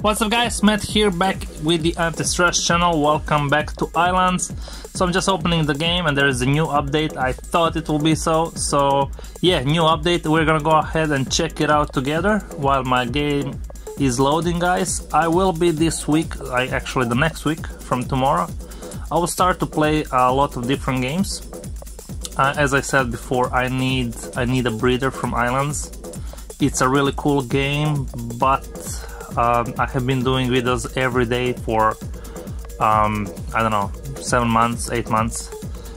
What's up guys, Matt here back with the Anti-Stress channel, welcome back to Islands. So I'm just opening the game and there is a new update, I thought it will be so. So yeah, new update, we're gonna go ahead and check it out together while my game is loading guys. I will be this week, I actually the next week from tomorrow. I will start to play a lot of different games. Uh, as I said before, I need I need a breather from Islands. It's a really cool game, but um, I have been doing videos every day for um, I don't know seven months, eight months.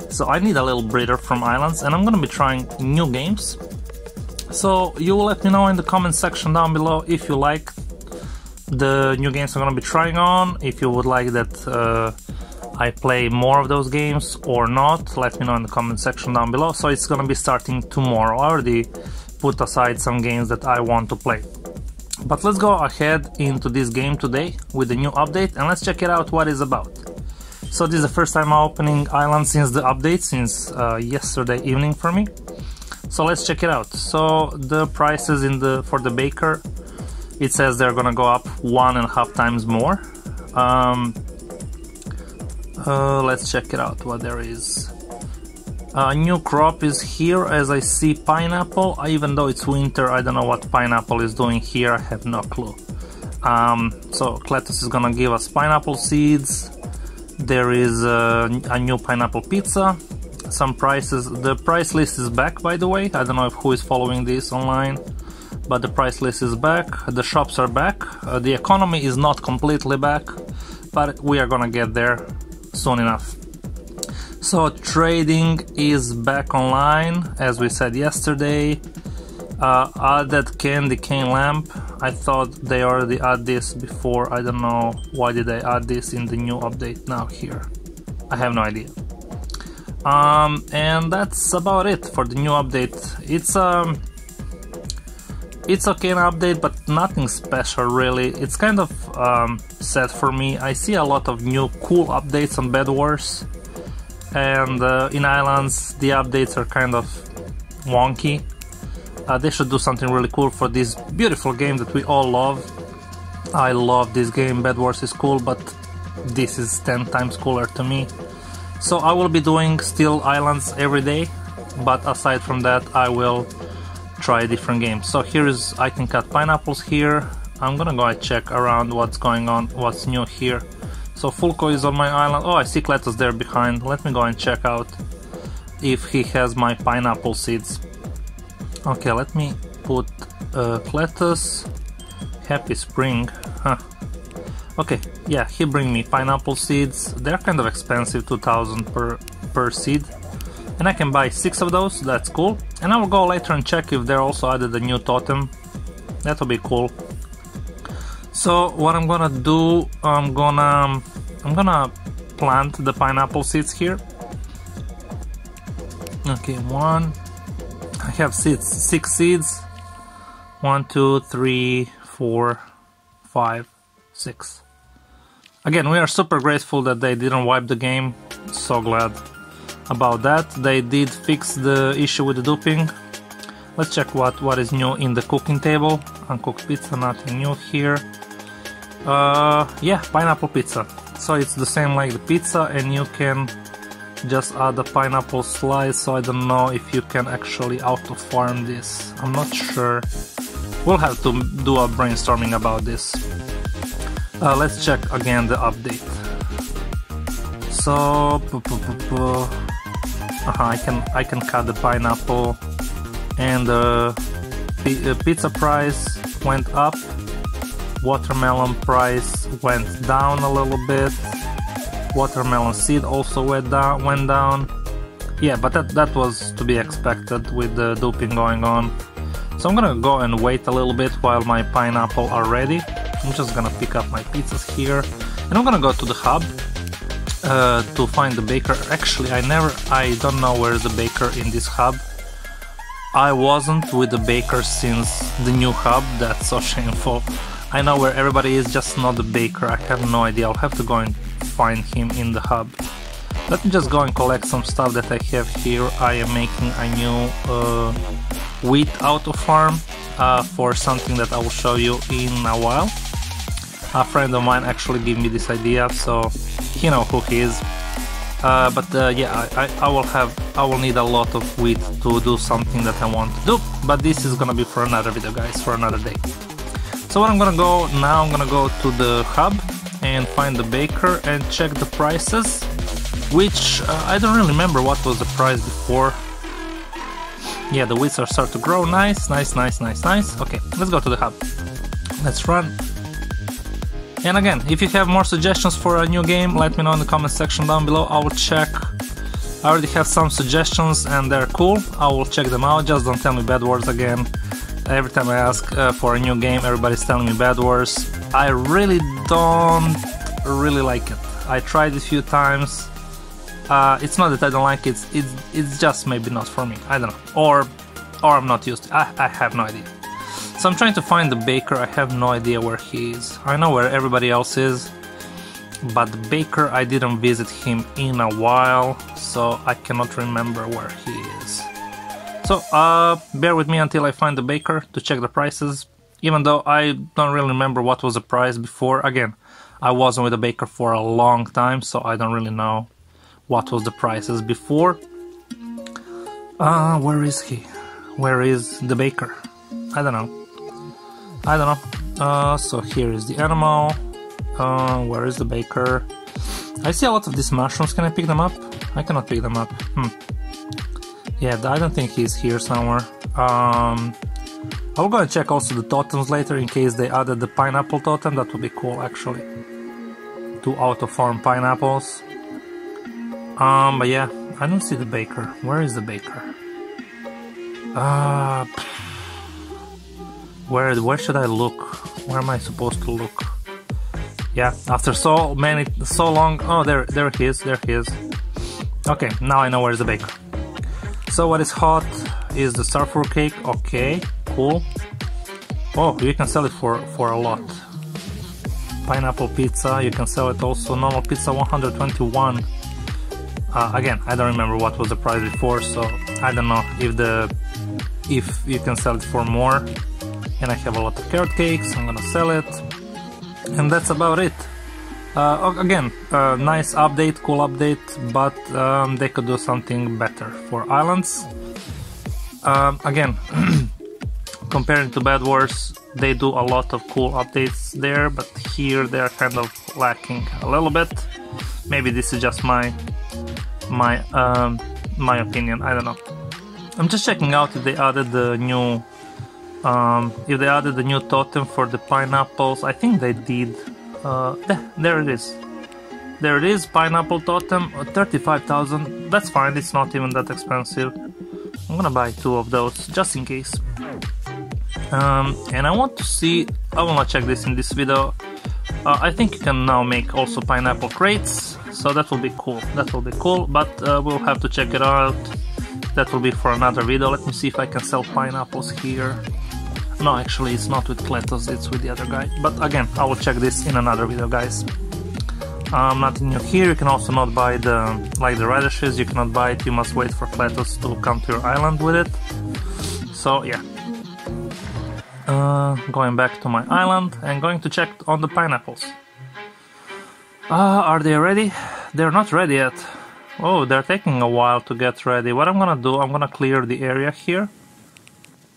So I need a little breather from Islands, and I'm gonna be trying new games. So you will let me know in the comment section down below if you like the new games I'm gonna be trying on. If you would like that uh, I play more of those games or not, let me know in the comment section down below. So it's gonna be starting tomorrow. I already put aside some games that I want to play. But let's go ahead into this game today with the new update and let's check it out what it's about. So this is the first time I'm opening Island since the update, since uh, yesterday evening for me. So let's check it out. So the prices in the for the baker, it says they're gonna go up one and a half times more. Um, uh, let's check it out what there is. A new crop is here as I see pineapple, even though it's winter, I don't know what pineapple is doing here, I have no clue. Um, so Cletus is gonna give us pineapple seeds, there is a, a, new pineapple pizza, some prices, the price list is back by the way, I don't know if who is following this online, but the price list is back, the shops are back, uh, the economy is not completely back, but we are gonna get there soon enough. So trading is back online, as we said yesterday. Uh, added candy cane lamp. I thought they already add this before. I don't know why did they add this in the new update now here. I have no idea. Um, and that's about it for the new update. It's um, it's okay an update, but nothing special really. It's kind of um, sad for me. I see a lot of new cool updates on Bed Wars and uh, in Islands the updates are kind of wonky. Uh, they should do something really cool for this beautiful game that we all love. I love this game, Bed Wars is cool, but this is 10 times cooler to me. So I will be doing still Islands every day, but aside from that I will try different games. So here is I can cut pineapples here. I'm gonna go and check around what's going on, what's new here. So Fulco is on my island. Oh, I see Cletus there behind. Let me go and check out if he has my pineapple seeds. Okay, let me put uh, Cletus. Happy Spring. Huh. Okay, yeah, he bring me pineapple seeds. They're kind of expensive, 2000 per, per seed. And I can buy six of those, that's cool. And I will go later and check if they're also added a new totem. That'll be cool. So what I'm gonna do, I'm gonna I'm gonna plant the pineapple seeds here. Okay, one. I have seeds, six seeds. One, two, three, four, five, six. Again, we are super grateful that they didn't wipe the game. So glad about that. They did fix the issue with the duping. Let's check what, what is new in the cooking table. Uncooked pizza, nothing new here. Uh, yeah, pineapple pizza. So it's the same like the pizza and you can just add a pineapple slice so I don't know if you can actually auto farm this. I'm not sure. We'll have to do a brainstorming about this. Uh, let's check again the update. So uh -huh, I can I can cut the pineapple and the pizza price went up. Watermelon price went down a little bit. Watermelon seed also went down went down. Yeah but that that was to be expected with the duping going on. So I'm gonna go and wait a little bit while my pineapple are ready. I'm just gonna pick up my pizzas here. And I'm gonna go to the hub uh, to find the baker. Actually I never I don't know where is the baker in this hub I wasn't with the baker since the new hub that's so shameful I know where everybody is, just not the baker. I have no idea. I'll have to go and find him in the hub. Let me just go and collect some stuff that I have here. I am making a new uh, wheat auto farm uh, for something that I will show you in a while. A friend of mine actually gave me this idea, so you know who he is. Uh, but uh, yeah, I, I, will have I will need a lot of wheat to do something that I want to do. But this is gonna be for another video, guys, for another day. So what I'm gonna go now, I'm gonna go to the hub and find the baker and check the prices, which uh, I don't really remember what was the price before. Yeah, the wheats are start to grow. Nice, nice, nice, nice, nice. Okay, let's go to the hub. Let's run. And again, if you have more suggestions for a new game, let me know in the comment section down below. I will check. I already have some suggestions and they're cool. I will check them out. Just don't tell me bad words again. Every time I ask uh, for a new game, everybody's telling me bad words. I really don't really like it. I tried it a few times. Uh, it's not that I don't like it. It's, it's it's just maybe not for me. I don't know. Or or I'm not used. I I have no idea. So I'm trying to find the baker, I have no idea where he is. I know where everybody else is, but the baker I didn't visit him in a while, so I cannot remember where he is. So uh, bear with me until I find the baker to check the prices, even though I don't really remember what was the price before. Again, I wasn't with the baker for a long time, so I don't really know what was the prices before. Uh, where is he? Where is the baker? I don't know. I don't know. Uh, so here is the animal. Uh, where is the baker? I see a lot of these mushrooms. Can I pick them up? I cannot pick them up. Hmm. Yeah, I don't think he's here somewhere. Um, I'll go and check also the totems later in case they added the pineapple totem. That would be cool actually. To auto farm pineapples. Um, but yeah, I don't see the baker. Where is the baker? Uh, where where should I look? Where am I supposed to look? Yeah, after so many so long. Oh, there there he is. There he is. Okay, now I know where's the baker. So what is hot is the starfruit cake. Okay, cool. Oh, you can sell it for for a lot. Pineapple pizza, you can sell it also. Normal pizza 121. Uh, again, I don't remember what was the price before, so I don't know if the if you can sell it for more and I have a lot of carrot cakes, I'm gonna sell it, and that's about it. Uh, again, uh, nice update, cool update, but um, they could do something better for islands. Um, again, comparing to Bed Wars, they do a lot of cool updates there, but here they're kind of lacking a little bit. Maybe this is just my my um, my opinion. I don't know. I'm just checking out if they added the new um, if they added the new totem for the pineapples, I think they did. Uh, there it is. There it is, pineapple totem, uh, 35,000. That's fine, it's not even that expensive. I'm gonna buy two of those, just in case. Um, and I want to see, I wanna check this in this video. Uh, I think you can now make also pineapple crates, so that will be cool. That will be cool, but uh, we'll have to check it out. That will be for another video. Let me see if I can sell pineapples here. No, actually it's not with Cletus, it's with the other guy. But again, I will check this in another video, guys. Um, nothing new here, you can also not buy the, like the radishes, you cannot buy it, you must wait for Cletus to come to your island with it. So yeah. Uh, going back to my island and going to check on the pineapples. Uh, are they ready? They're not ready yet. Oh, they're taking a while to get ready. What I'm gonna do, I'm gonna clear the area here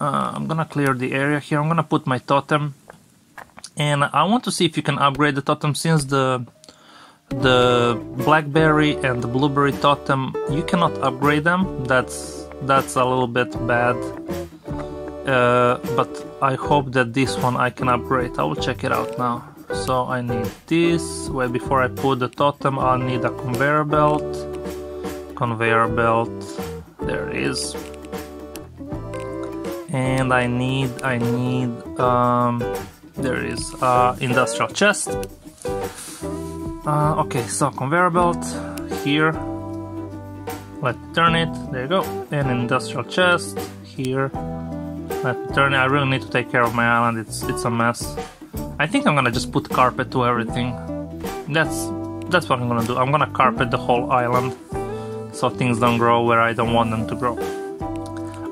uh, I'm gonna clear the area here. I'm gonna put my totem, and I want to see if you can upgrade the totem since the the blackberry and the blueberry totem you cannot upgrade them. That's that's a little bit bad. Uh, but I hope that this one I can upgrade. I will check it out now. So I need this. Wait, before I put the totem, I'll need a conveyor belt. Conveyor belt. There it is and I need I need um, there is uh, industrial chest. Uh, okay so conveyor belt here. Let's turn it. There you go. And industrial chest here. Let's turn it. I really need to take care of my island. It's it's a mess. I think I'm gonna just put carpet to everything. That's that's what I'm gonna do. I'm gonna carpet the whole island so things don't grow where I don't want them to grow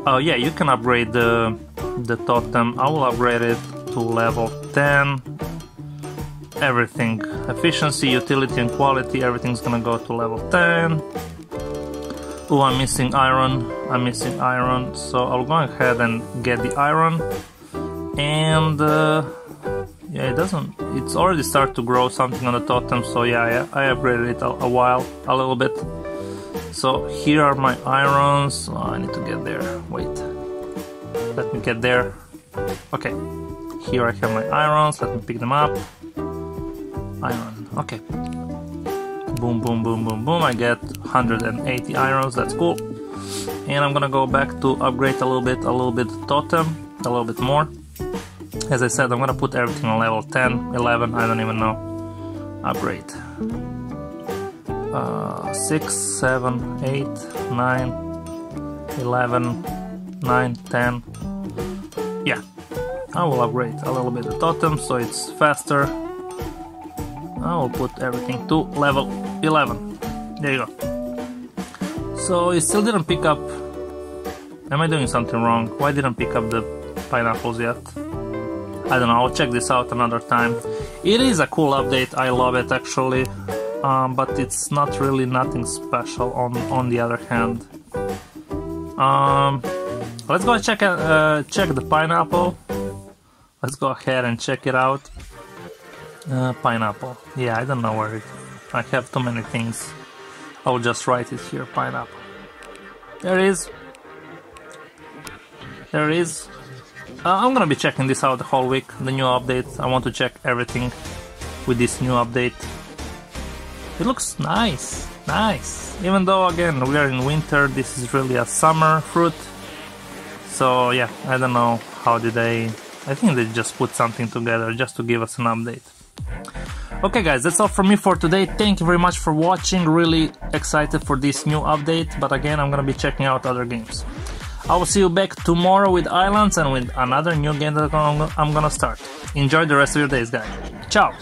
Oh yeah, you can upgrade the, the totem. I will upgrade it to level 10. everything. Efficiency, utility and quality, everything's gonna go to level 10. Oh, I'm missing iron. I'm missing iron, so I'll go ahead and get the iron. And uh, yeah, it doesn't. It's already started to grow something on the totem, so yeah, I, I upgraded it a, a while, a little bit. So here are my irons. Oh, I need to get there. Wait. Let me get there. Okay. Here I have my irons. Let me pick them up. Iron. Okay. Boom, boom, boom, boom, boom. I get 180 irons. That's cool. And I'm gonna go back to upgrade a little bit, a little bit totem, a little bit more. As I said, I'm gonna put everything on level 10, 11, I don't even know. Upgrade. Uh, 6, 7, 8, 9, 11, 9, 10. Yeah, I will upgrade a little bit the totem so it's faster. I will put everything to level 11. There you go. So it still didn't pick up. Am I doing something wrong? Why didn't pick up the pineapples yet? I don't know, I'll check this out another time. It is a cool update, I love it actually, um, but it's not really nothing special on, on the other hand. Um, let's go check, uh, check the pineapple. Let's go ahead and check it out. Uh, pineapple. Yeah, I don't know where it... I have too many things. I'll just write it here, pineapple. There is. There is. Uh, I'm gonna be checking this out the whole week, the new update. I want to check everything with this new update. It looks nice, nice. Even though again we are in winter, this is really a summer fruit. So yeah, I don't know how did they... I think they just put something together just to give us an update. Okay guys, that's all from me for today. Thank you very much for watching. Really excited for this new update, but again I'm gonna be checking out other games. I will see you back tomorrow with Islands and with another new game that I'm gonna start. Enjoy the rest of your days, guys. Ciao!